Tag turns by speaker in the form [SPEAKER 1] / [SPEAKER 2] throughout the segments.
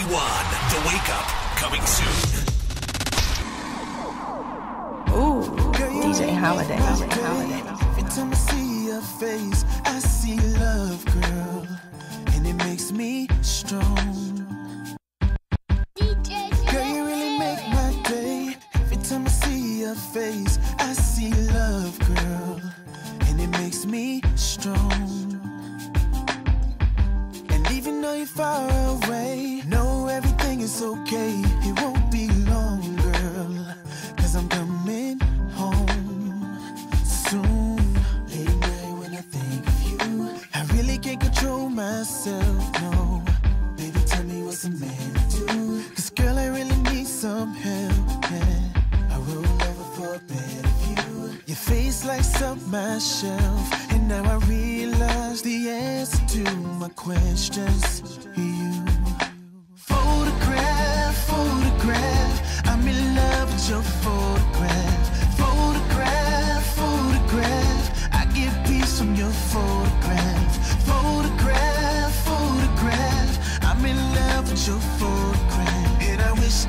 [SPEAKER 1] T'juan, The Wake Up, coming soon.
[SPEAKER 2] Ooh, DJ Holiday. DJ Holiday.
[SPEAKER 3] Every time I see your face, I see love, girl, and it makes me strong. Girl, you really make my day. Every time I see your face, I see love, girl, and it makes me strong. And even though you're far away, know is okay. It won't be long, girl, cause I'm coming home soon. Late night when I think of you, I really can't control myself, no. Baby, tell me what's a man to do. Cause girl, I really need some help, yeah. I roll over for a better view. Your face lights up my shelf, and now I realize the answer to my questions. You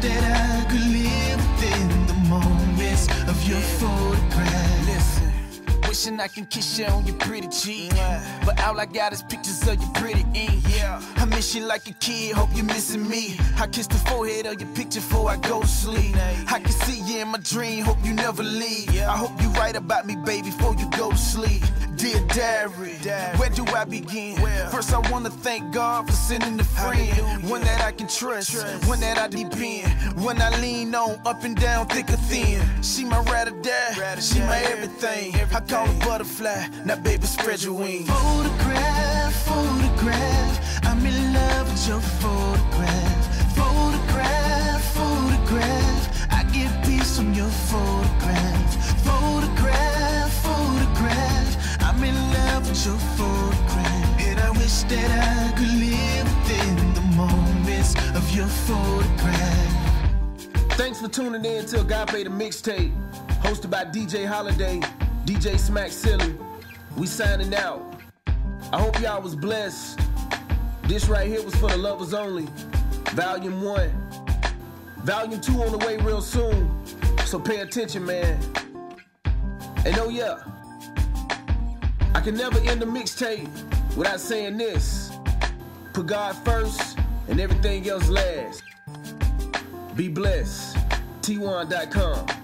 [SPEAKER 3] that I could live within the moments of your photograph. Listen. Wishing I can kiss you on your pretty cheek. But all I got is pictures of your pretty ink. Yeah. I miss you like a kid, hope you're missing me. I kiss the forehead of your picture before I go to sleep. I can see you in my dream, hope you never leave. I hope you write about me, baby, before you go to sleep. Dear diary, where do I begin? First, I wanna thank God for sending a friend, one that I can trust, one that I depend, When I lean on up and down, thick or thin. She my ride or die, she my everything. I call her butterfly, now baby spread your wings. Photograph, photograph, I'm in love with your that I could live within the moments of your photograph.
[SPEAKER 4] Thanks for tuning in to Agape the Mixtape, hosted by DJ Holiday, DJ Smack Silly. We signing out. I hope y'all was blessed. This right here was for the lovers only. Volume 1. Volume 2 on the way real soon. So pay attention, man. And oh yeah, I can never end a mixtape without saying this. Put God first and everything else last. Be blessed. T'juan.com.